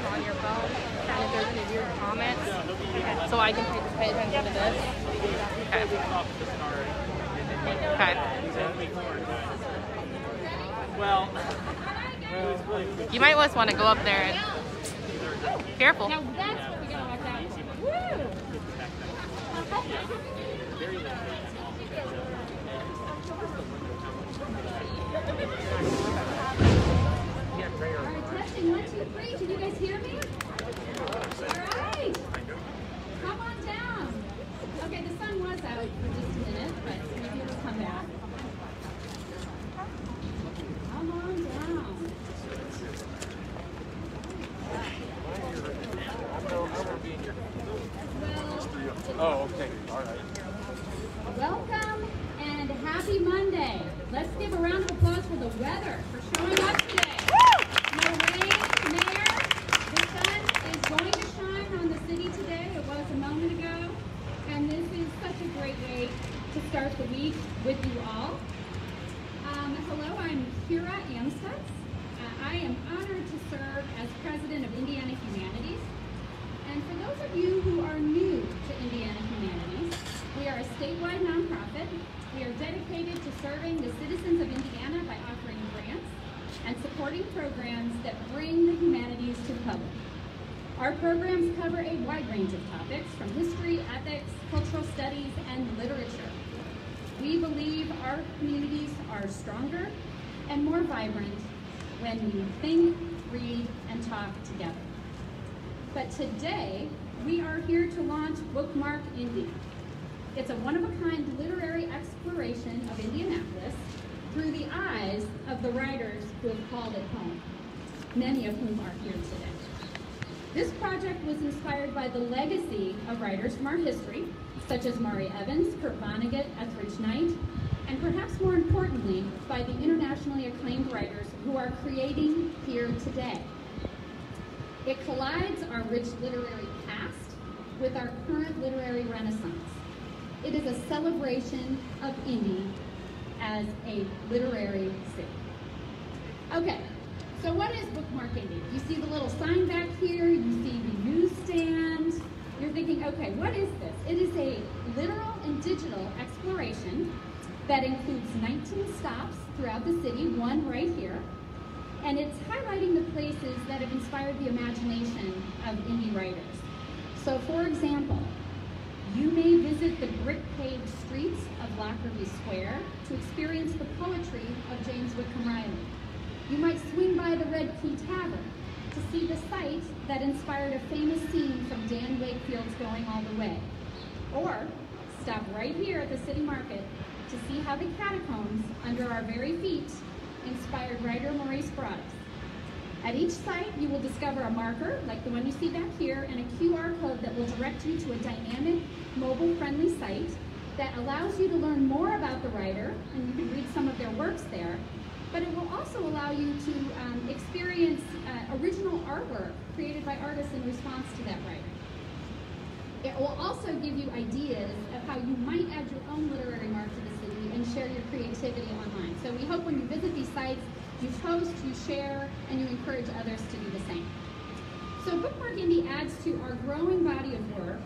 live on your phone, and if there's any weird comments, so I can pay, pay attention to this. Okay. Okay. Well, You might just want to go up there and careful. Now that's what we gotta watch out for. Testing one, two, three. Can you guys hear me? Alright. Come on down. Okay, the sun was out for just a minute, but maybe it'll come back. Come on down. Oh, okay. All right. Welcome and happy Monday. Let's give a round of applause for the weather for showing up today. No rain, Mayor. The sun is going to shine on the city today. It was a moment ago. And this is such a great way to start the week with you all. Um, hello, I'm Kira Amstutz. Uh, I am honored to serve as president of Indiana Humanities. And for those of you who are new to Indiana Humanities, we are a statewide nonprofit. We are dedicated to serving the citizens of Indiana by offering grants and supporting programs that bring the humanities to the public. Our programs cover a wide range of topics from history, ethics, cultural studies, and literature. We believe our communities are stronger and more vibrant when we think, read, and talk together. But today, we are here to launch Bookmark Indy. It's a one-of-a-kind literary exploration of Indianapolis through the eyes of the writers who have called it home, many of whom are here today. This project was inspired by the legacy of writers from our history, such as Mari Evans, Kurt Vonnegut, Etheridge Knight, and perhaps more importantly, by the internationally acclaimed writers who are creating here today. It collides our rich literary past with our current literary renaissance. It is a celebration of Indy as a literary city. Okay, so what is Bookmark Indy? You see the little sign back here, you see the newsstand. You're thinking, okay, what is this? It is a literal and digital exploration that includes 19 stops throughout the city, one right here, and it's highlighting the places that have inspired the imagination of Indy writers. So for example, you may visit the brick-paved streets of Lockerbie Square to experience the poetry of James Whitcomb Riley. You might swing by the Red Key Tavern to see the site that inspired a famous scene from Dan Wakefield's Going All the Way. Or stop right here at the city market to see how the catacombs under our very feet inspired writer Maurice Broaddus. At each site, you will discover a marker, like the one you see back here, and a QR code that will direct you to a dynamic, mobile-friendly site that allows you to learn more about the writer, and you can read some of their works there, but it will also allow you to um, experience original artwork created by artists in response to that writer. It will also give you ideas of how you might add your own literary mark to the city and share your creativity online. So we hope when you visit these sites, you post, you share, and you encourage others to do the same. So Bookmark Indy adds to our growing body of work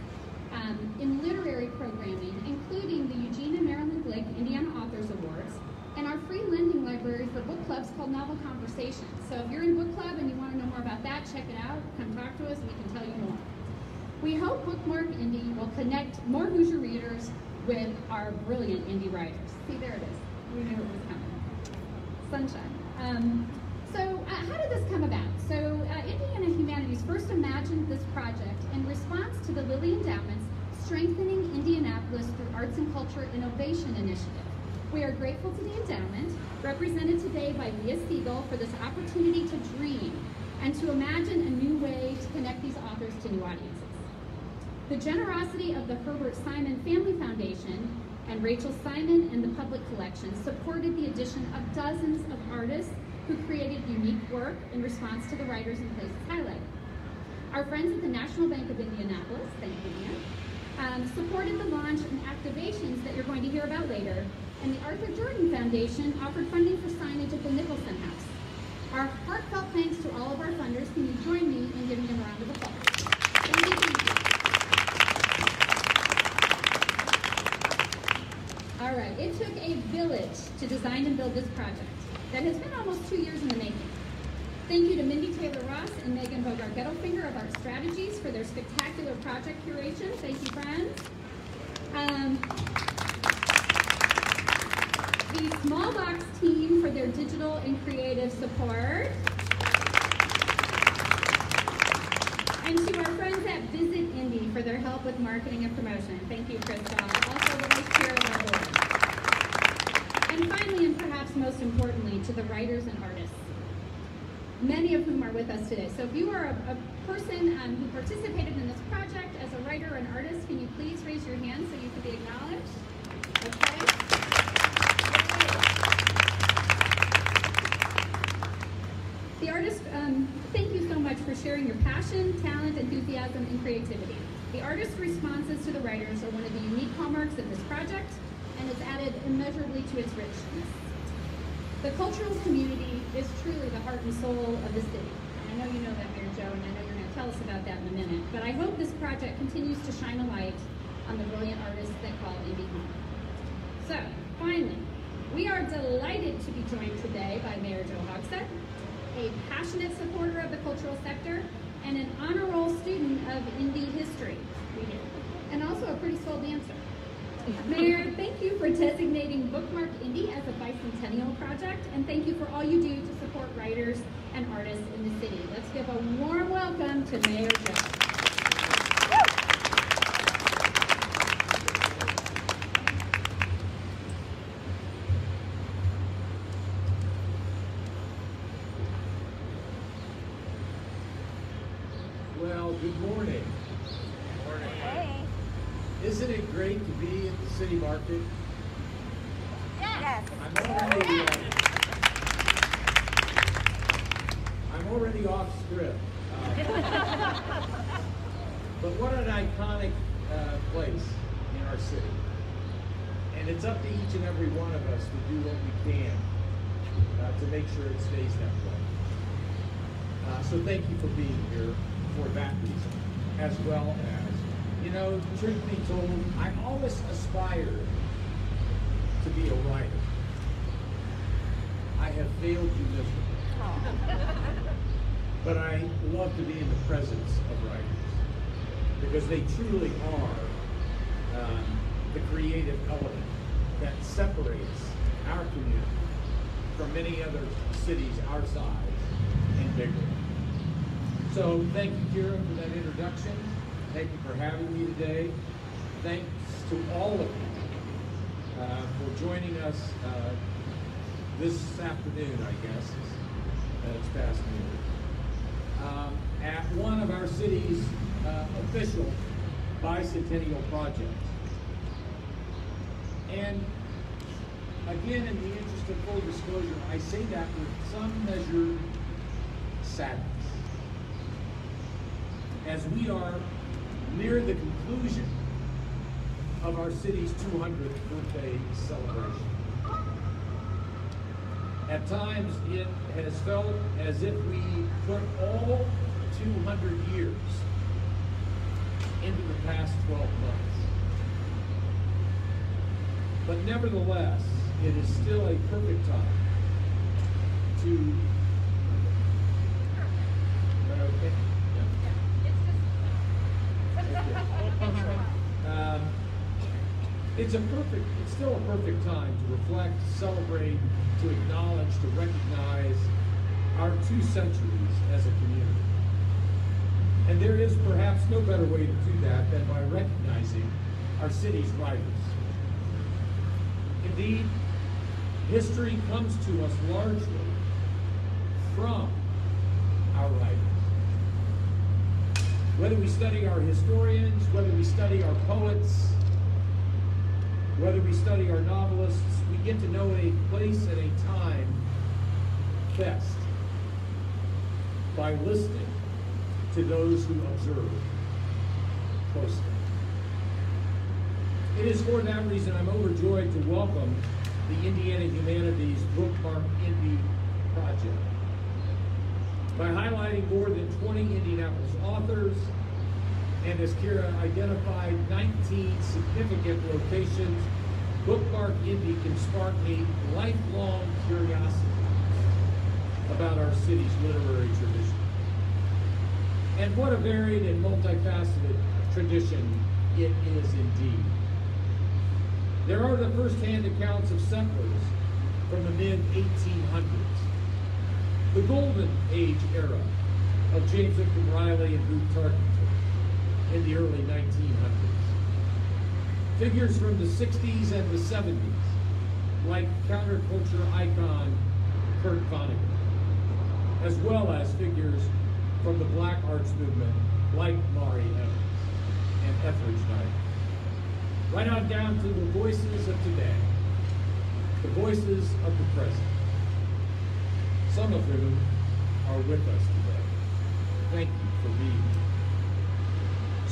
um, in literary programming, including the Eugene and Marilyn Glick Indiana Authors Awards, and our free lending library for book clubs called Novel Conversations. So if you're in book club and you want to know more about that, check it out. Come talk to us, and we can tell you more. We hope Bookmark Indy will connect more Hoosier readers with our brilliant Indy writers. See, there it is. We knew it was coming. Sunshine. Um, so uh, how did this come about? So uh, Indiana Humanities first imagined this project in response to the Lilly Endowment's Strengthening Indianapolis Through Arts and Culture Innovation Initiative. We are grateful to the endowment, represented today by Leah Siegel, for this opportunity to dream and to imagine a new way to connect these authors to new audiences. The generosity of the Herbert Simon Family Foundation and Rachel Simon and the Public Collection supported the addition of dozens of artists who created unique work in response to the writers and places highlighted. Our friends at the National Bank of Indianapolis, thank you, um, supported the launch and activations that you're going to hear about later, and the Arthur Jordan Foundation offered funding for signage at the Nicholson House. Our heartfelt thanks to all of our funders. Can you join me in giving them a round of applause? All right, it took a village to design and build this project that has been almost two years in the making. Thank you to Mindy Taylor Ross and Megan Bogart Gettelfinger of Art Strategies for their spectacular project curation. Thank you, friends. Um, the Small Box team for their digital and creative support. And to our friends at Visit Indy for their help with marketing and promotion. Thank you, Crystal. Also the vice chair board. And finally, and perhaps most importantly, to the writers and artists, many of whom are with us today. So if you are a, a person um, who participated in this project as a writer and artist, can you please raise your hand so you can be acknowledged? Okay. The artist, um, thank you so much for sharing your passion, talent, enthusiasm, and creativity. The artist's responses to the writers are one of the unique hallmarks of this project, and it's added immeasurably to its richness. The cultural community is truly the heart and soul of the city. And I know you know that, Mayor Joe, and I know you're going to tell us about that in a minute. But I hope this project continues to shine a light on the brilliant artists that call Indy home. So, finally, we are delighted to be joined today by Mayor Joe Hogsett, a passionate supporter of the cultural sector, and an honor roll student of Indy history, and also a pretty swell dancer. Mayor, thank you for designating Bookmark Indy as a bicentennial project, and thank you for all you do to support writers and artists in the city. Let's give a warm welcome to Mayor Joe. Well, good morning. Isn't it great to be at the city market? Yes. I'm already, uh, I'm already off script. Uh, but what an iconic uh, place in our city. And it's up to each and every one of us to do what we can uh, to make sure it stays that way. Uh, so thank you for being here for that reason, as well as, you know, truth be told, I always aspired to be a writer. I have failed you miserably. but I love to be in the presence of writers because they truly are um, the creative element that separates our community from many other cities our size and bigger. So thank you, Kira, for that introduction. Thank you for having me today. Thanks to all of you uh, for joining us uh, this afternoon, I guess. Uh, it's past noon. um, at one of our city's uh, official bicentennial projects. And again, in the interest of full disclosure, I say that with some measured sadness. As we are near the conclusion of our city's 200th birthday celebration. At times, it has felt as if we put all 200 years into the past 12 months. But nevertheless, it is still a perfect time to. Am I okay? Um, it's a perfect, it's still a perfect time to reflect, celebrate, to acknowledge, to recognize our two centuries as a community. And there is perhaps no better way to do that than by recognizing our city's writers. Indeed, history comes to us largely from our writers. Whether we study our historians, whether we study our poets, whether we study our novelists, we get to know a place and a time best by listening to those who observe closely. It is for that reason I'm overjoyed to welcome the Indiana Humanities Bookmark Indy Project. By highlighting more than 20 Indianapolis authors, and as Kira identified 19 significant locations, Bookmark Indy can spark a lifelong curiosity about our city's literary tradition. And what a varied and multifaceted tradition it is indeed. There are the first-hand accounts of settlers from the mid-1800s, the golden age era of James Whitcomb Riley and Booth Tarkington in the early 1900s. Figures from the 60s and the 70s, like counterculture icon Kurt Vonnegut, as well as figures from the black arts movement, like Mari Evans and Etheridge Knight. Right on down to the voices of today, the voices of the present, some of whom are with us today. Thank you for being here.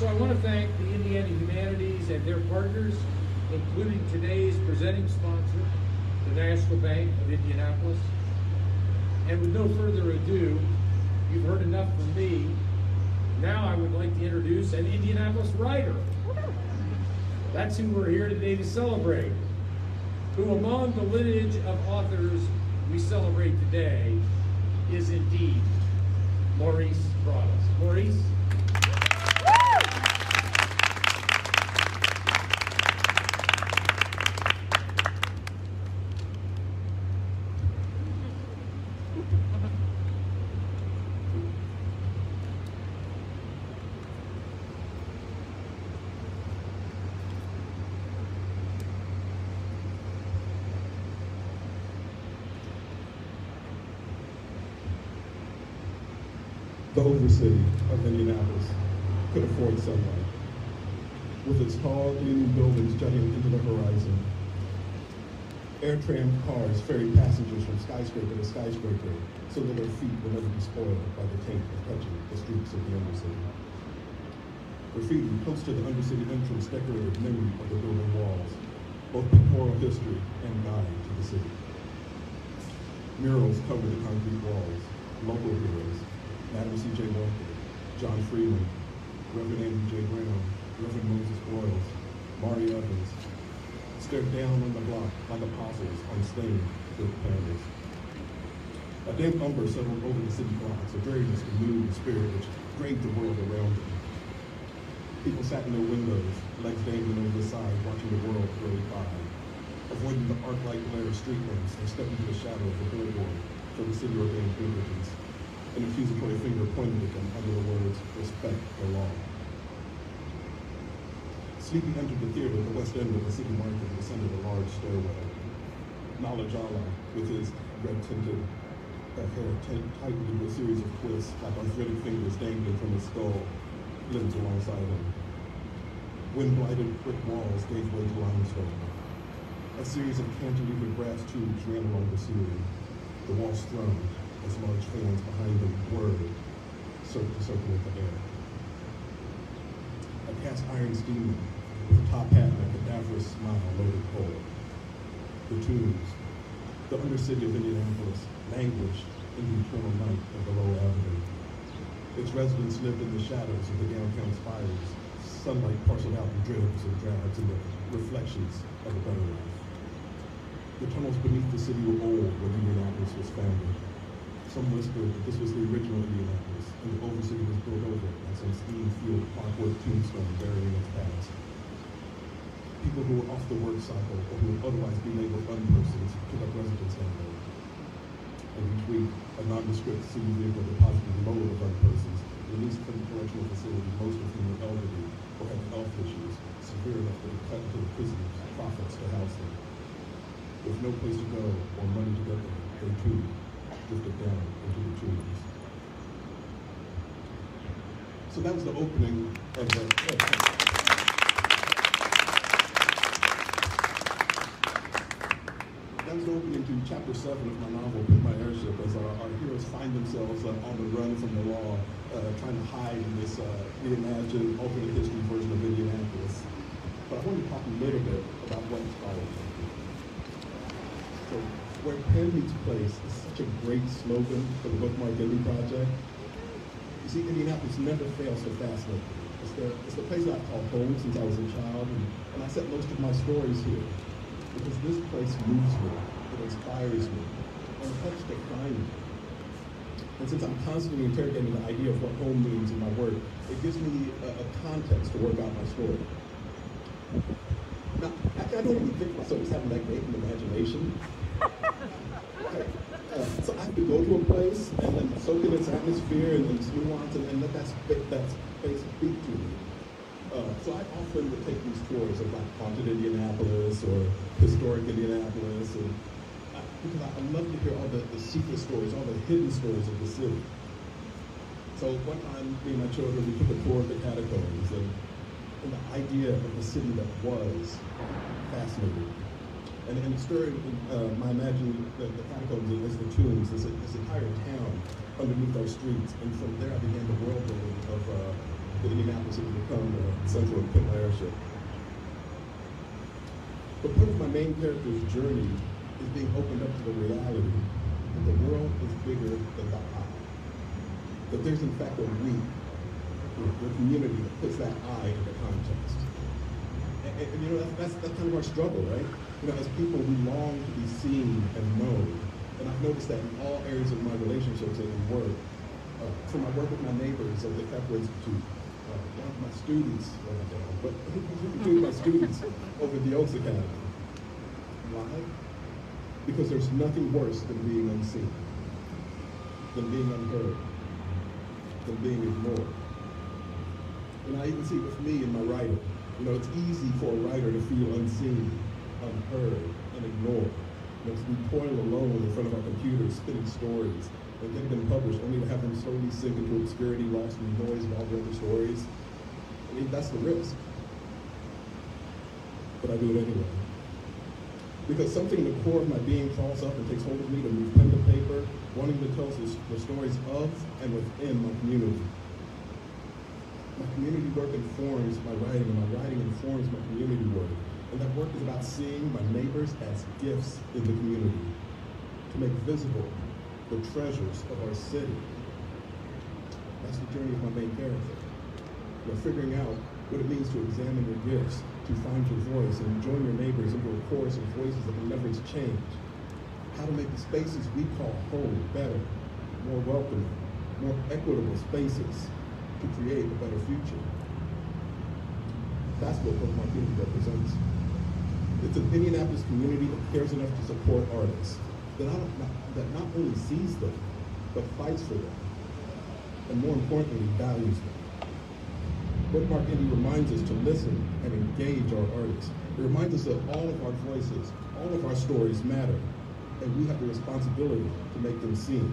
So I want to thank the Indiana Humanities and their partners, including today's presenting sponsor, the National Bank of Indianapolis. And with no further ado, you've heard enough from me. Now I would like to introduce an Indianapolis writer. That's who we're here today to celebrate. Who among the lineage of authors we celebrate today is indeed Maurice Broaddus. Maurice? The overcity of Indianapolis could afford sunlight. With its tall, gleaming buildings jutting into the horizon, air-trammed cars ferry passengers from skyscraper to skyscraper so that their feet will never be spoiled by the taint of touching the streets of the undercity. Graffiti close to the undercity entrance decorated many of the building walls, both pictorial history and guide to the city. Murals cover the concrete walls, local heroes, Madam C.J. Walker, John Freeman, Reverend Andrew J. Brown, Reverend Moses Boyles, Mari Evans, stared down on the block like apostles on stained silk panels. A damp umber settled over the city blocks, a dreariness move the spirit which graved the world around them. People sat in their windows, legs dangling over the side, watching the world go by, avoiding the arc-light glare of street lamps and stepping into the shadow of the billboard for the city ordained beverages an accusatory finger pointed at them under the words, respect the law. Sleepy entered the theater at the west end of the city market and descended a large stairway. Nala Jala, with his red-tinted hair tightened into a series of twists, like arthritic fingers dangling from his skull, limbs alongside him. Wind-blighted brick walls gave way to limestone. A series of cantilevered brass tubes ran along the ceiling. The walls thrummed as large fans behind them circle in the air. A cast iron steamer with a top hat and a cadaverous smile loaded coal. The tombs, the undercity of Indianapolis, languished in the eternal night of the lower avenue. Its residents lived in the shadows of the downtown spires, sunlight parceled out in dribs and drabs in the reflections of a better life. The tunnels beneath the city were old when Indianapolis was founded. Some whispered that this was the original Indianapolis, and the overcity was built over it on some steam field clockwork tombstone burying its past. People who were off the work cycle or who would otherwise be labeled unpersons took up residence down there. And each week, a nondescript city vehicle deposited the load of unpersons released from the correctional facility, most of whom were elderly or had health issues severe enough to be cut into the prisoners' profits to house them. With no place to go or money to get them, they too into the tombs. So that was the opening of the. That was the opening to chapter seven of my novel, Pimp My Airship, as our, our heroes find themselves uh, on the run from the law, uh, trying to hide in this uh, reimagined alternate history version of Indianapolis. But I want to talk a little bit about what follows. So, where pen meets place is such a great slogan for the Bookmark Indy Project. You see, Indianapolis never fails to fascinate me. It's the, it's the place I've called home since I was a child, and, and I set most of my stories here because this place moves me, it inspires me, and it helps define me. And since I'm constantly interrogating the idea of what home means in my work, it gives me a, a context to work out my story. Now, actually, I don't even think myself as having that great an imagination. Uh, so I have to go to a place and then soak in its atmosphere and its nuance and, let that, sp- that space speak to you. Uh, so I often would take these tours of like haunted Indianapolis or historic Indianapolis, and I, because I, I love to hear all the, the secret stories, all the hidden stories of the city. So one time, me and my children, we took a tour of the catacombs, and, and the idea of the city that was fascinating. And, and it stirred uh, my imagination, the, the catacombs as the tombs, this, this entire town underneath our streets. And from there, I began the world building of uh, the Indianapolis had become the center of My Airship. But part of my main character's journey is being opened up to the reality that the world is bigger than the I. That there's in fact a we, the community that puts that I into context. And, and, you know, that's, that's, that's kind of our struggle, right? You know, as people, we long to be seen and known. And I've noticed that in all areas of my relationships and in work. Uh, from my work with my neighbors at the Kheprw Institute, uh, to my students, but between my students over the Oaks Academy. Why? Because there's nothing worse than being unseen, than being unheard, than being ignored. And I even see it with me in my writing. You know, it's easy for a writer to feel unseen, unheard, and ignored. You know, we toil alone in front of our computers, spinning stories, and get them published, only to have them slowly sink into obscurity, lost in the noise of all the other stories. I mean, that's the risk. But I do it anyway. Because something in the core of my being calls up and takes hold of me to move pen to paper, wanting to tell the stories of and within my community. My community work informs my writing, and my writing informs my community work. And that work is about seeing my neighbors as gifts in the community, to make visible the treasures of our city. That's the journey of my main character. Know, figuring out what it means to examine your gifts, to find your voice, and join your neighbors into a chorus of voices that will never change. How to make the spaces we call home better, more welcoming, more equitable spaces to create a better future. That's what Bookmark Indy represents. It's an Indianapolis community that cares enough to support artists, that not, that not only sees them, but fights for them, and more importantly, values them. Bookmark Indy reminds us to listen and engage our artists. It reminds us that all of our voices, all of our stories matter, and we have the responsibility to make them seen.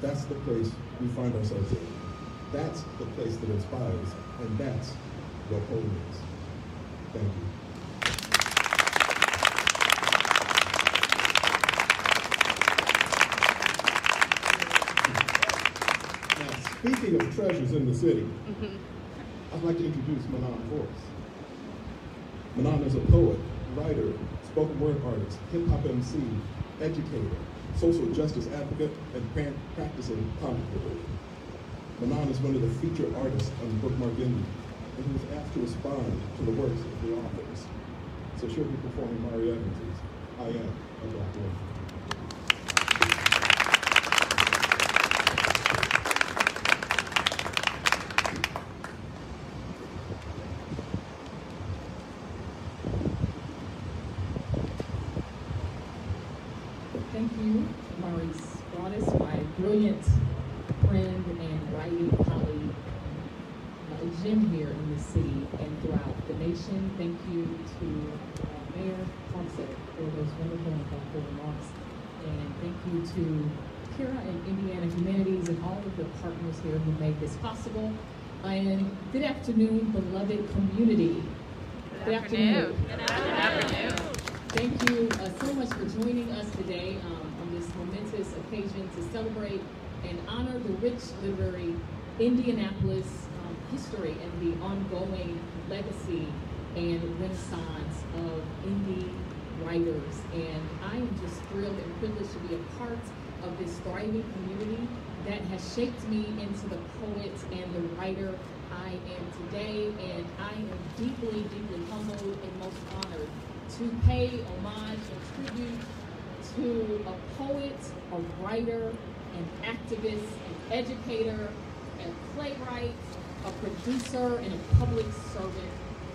That's the place we find ourselves in. That's the place that inspires, and that's what home is. Thank you. Now, speaking of treasures in the city, mm-hmm. I'd like to introduce Manon Voice. Manon is a poet, writer, spoken word artist, hip hop MC, educator, social justice advocate, and pra- practicing comic Manon is one of the featured artists on Bookmark Indy, and he was asked to respond to the works of the authors. So she'll be performing Mari Evans' I Am a Black Woman. Thank you, Maurice Broaddus, my brilliant friend and writing colleague, a gem here in the city and throughout the nation. Thank you to uh, Mayor Thompson for those wonderful and thoughtful remarks. And thank you to Kira and Indiana Humanities and all of the partners here who made this possible. And good afternoon, beloved community. Good afternoon. Good afternoon. Thank you uh, so much for joining us today um, on this momentous occasion to celebrate and honor the rich literary Indianapolis um, history and the ongoing legacy and renaissance of Indy writers. And I am just thrilled and privileged to be a part of this thriving community that has shaped me into the poet and the writer I am today. And I am deeply, deeply humbled and most honored to pay homage and tribute to a poet, a writer, an activist, an educator, a playwright, a producer, and a public servant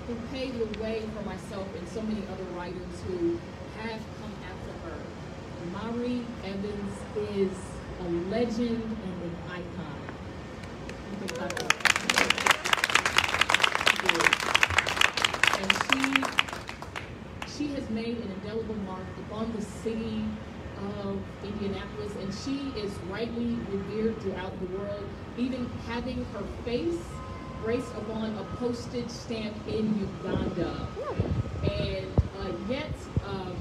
who paved the way for myself and so many other writers who have come after her. Mari Evans is a legend and an icon. You can clap it. She is. And she she has made an indelible mark upon the city of Indianapolis, and she is rightly revered throughout the world, even having her face graced upon a postage stamp in Uganda. And uh, yet, um,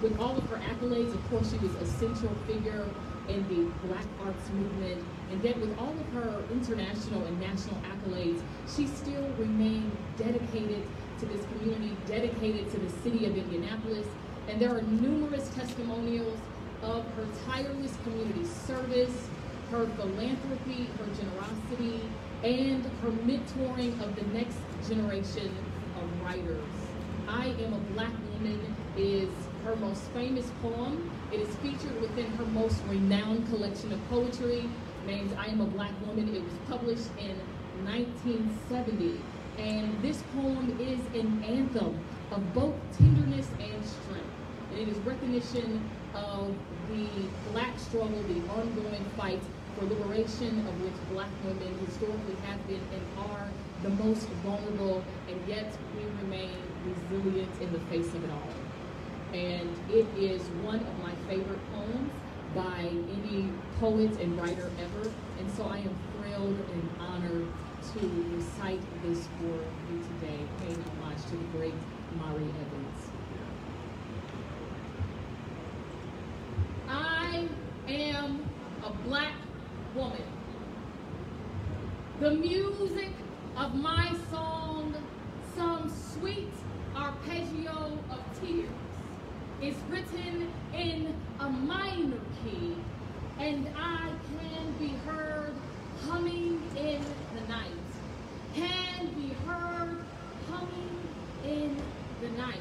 with all of her accolades, of course, she was a central figure in the Black Arts Movement, and yet with all of her international and national accolades, she still remained dedicated to this community, dedicated to the city of Indianapolis. And there are numerous testimonials of her tireless community service, her philanthropy, her generosity, and her mentoring of the next generation of writers. I Am a Black Woman is her most famous poem. It is featured within her most renowned collection of poetry named I Am a Black Woman. It was published in 1970. And this poem is an anthem of both tenderness and strength. And it is recognition of the black struggle, the ongoing fight for liberation of which black women historically have been and are the most vulnerable, and yet we remain resilient in the face of it all. And it is one of my favorite poems by any poet and writer ever. And so I am thrilled and honored to recite this for you today, paying homage to the great Mari Evans. I am a black woman. The music of my song, some sweet arpeggio of tears, is written in a minor key, and I can be heard humming in the night. Can be heard humming in the night.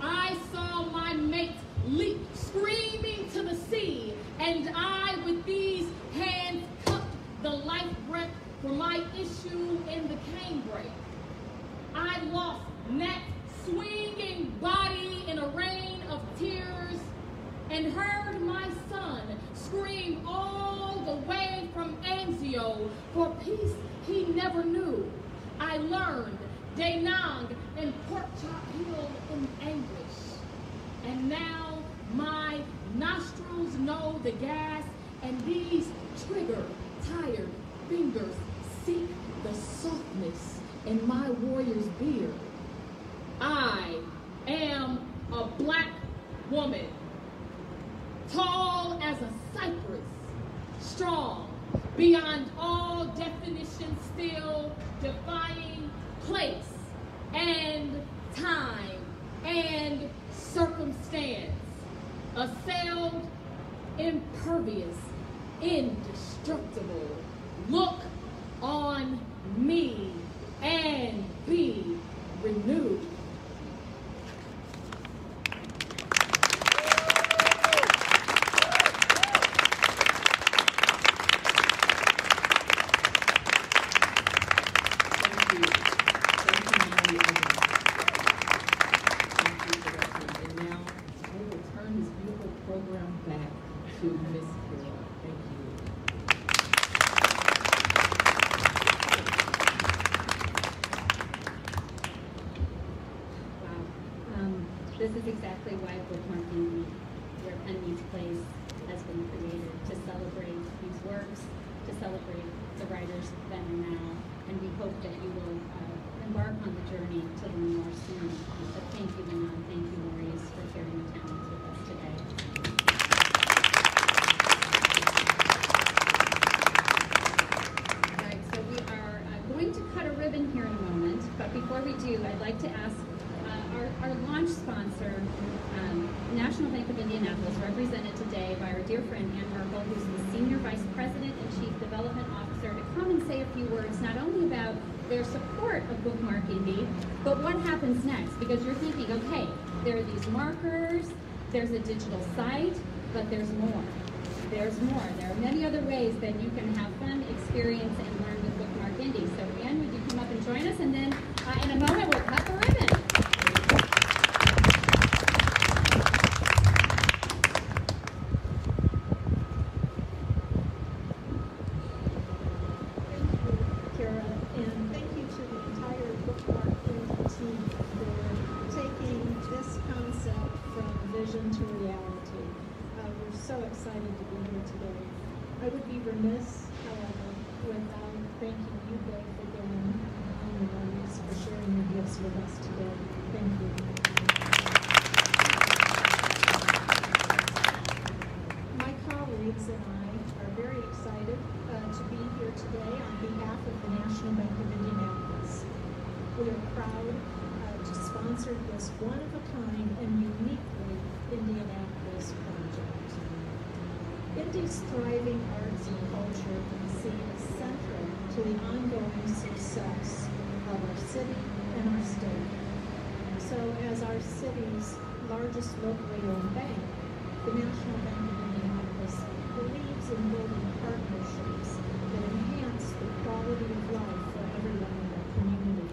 I saw my mate leap screaming to the sea, and I, with these hands, cupped the life breath for my issue in the canebrake. I lost neck, swinging body in a rain of tears, and heard my son scream all the way from Anzio for peace he never knew. I learned Da Nang and pork chop healed in anguish. And now My nostrils know the gas, and these trigger tired fingers seek the softness in my warrior's beard. I am a black woman, tall as a cypress, strong beyond all definition, still defying place and time and circumstance, assailed, impervious, indestructible. Look on me and be renewed. Thank you. Thank you, Mary Ellen. Thank you for that. one. And now, I will turn this beautiful program back to Miss Carol. Thank you. Wow. Um, this is exactly why bookmarking week, where Pen Meets Place has been created to celebrate these works, to celebrate the writers then and now, and we hope that you will uh, embark on the journey to learn more soon. Uh, but thank you, Lynn, thank you, Maurice, for sharing the talents with us today. All right, so we are uh, going to cut a ribbon here in a moment, but before we do, I'd like to ask uh, our, our launch sponsor, um, National Bank of Indianapolis, represented today by our dear friend Ann Merkel, who's the Senior Vice President and Chief Development Officer, to come and say a few words, not only about their support of Bookmark Indy, but what happens next, because you're thinking, okay, there are these markers, there's a digital site, but there's more there's more. There are many other ways that you can have fun, experience, and learn with Bookmark Indy. So Anne, would you come up and join us? And then uh, in a moment, we'll cut the. Kara, and thank you to the entire Bookmark Indy team for taking this concept from vision to reality. Uh, we're so excited to be here today. I would be remiss, however, without thanking you both again, and the Maurice, for sharing your gifts with us today. Thank you. My colleagues and I are very excited uh, to be here today on behalf of the National Bank of Indianapolis. We are proud uh, to sponsor this one-of-a-kind and uniquely Indianapolis project. Indy's thriving arts and culture seem central to the ongoing success of our city and our state. So as our city's largest locally owned bank, the National Bank of Indianapolis believes in building partnerships that enhance the quality of life for everyone in our community.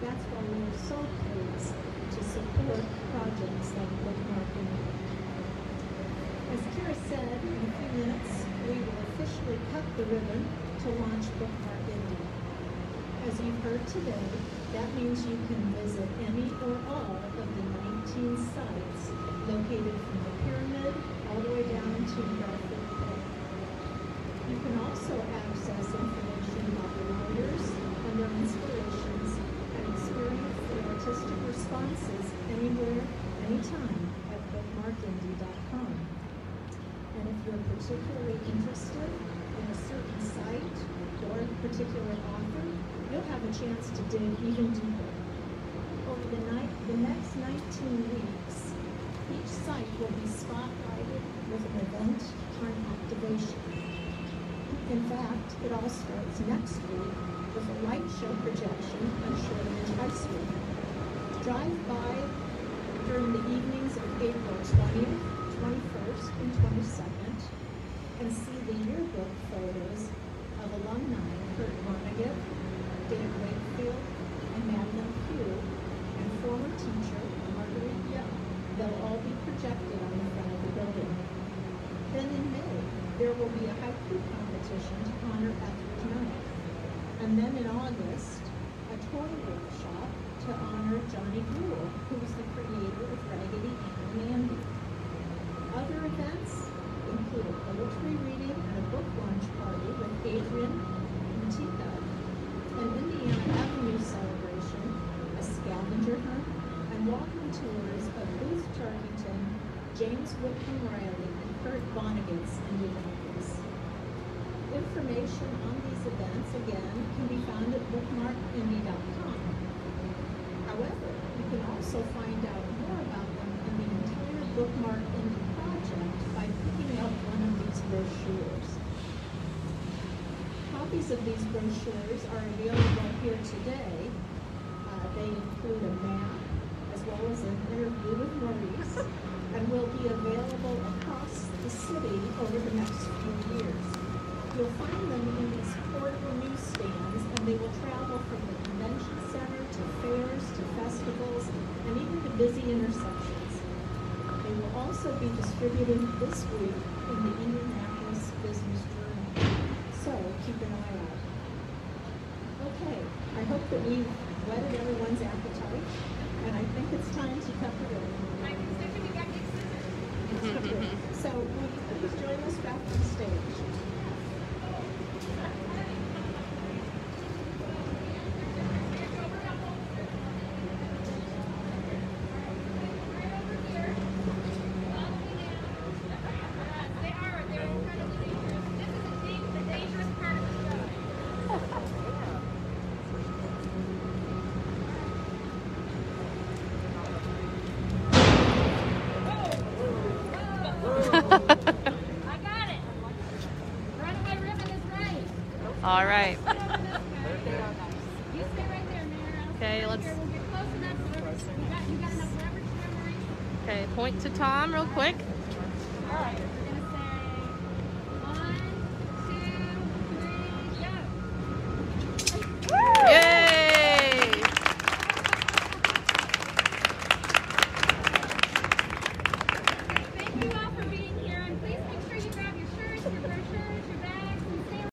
That's why we are so pleased to support projects like Bookmark Indy. As Kara said, in a few minutes, we will officially cut the ribbon to launch Bookmark Indy. As you've heard today, that means you can visit any or all of the 19 sites located from the pyramid all the way down to Garfield Park. You can also access information about the writers and their inspirations and experience their artistic responses anywhere, anytime at bookmarkindy.com. And if you're particularly interested in a certain site or a particular author, you'll have a chance to dig even deeper. Over the night, the next 19 weeks, each site will be spotlighted with an event or an activation. In fact, it all starts next week with a light show projection at Shortridge High School. Drive by during the evenings of April 20th, 21st, and 22nd and see the yearbook photos of alumni Kurt Vonnegut, Dan Wakefield, and Madelyn Pugh, and former teacher Marguerite Young. They'll all be projected on the front of the building. Then in May, there will be a haiku competition to honor Etheridge Knight. And then in August, a toy workshop to honor Johnny Gruelle, who was the creator of Raggedy Ann and Andy. Other events poetry reading and a book launch party with Adrian Matejka, an Indiana Avenue celebration, a scavenger hunt, and walking tours of Booth Tarkington, James Whitcomb Riley, and Kurt Vonnegut's Indianapolis. Information on these events, again, can be found at bookmarkindy.com. However, you can also find out more about them in the entire Bookmark Indy project by picking up one of these brochures. Copies of these brochures are available here today. Uh, they include a map as well as an interview with Maurice and will be available across the city over the next few years. You'll find them in these portable newsstands and they will travel from the convention center to fairs to festivals and even to busy intersections. They will also be distributed this week in the keep an eye. Okay, I hope that we've whetted everyone's appetite, and I think it's time to cut the ribbon. So will you please join us back on stage? They are. They're incredibly dangerous. This is the dan- the dangerous part of the show. I got it. Runaway ribbon is right. All right. You stay right there, Mayor. I'll Okay, stay right let's- here. We'll get close enough. so everybody- You got, you got enough leverage there, Maurice? Okay, point to Tom real quick.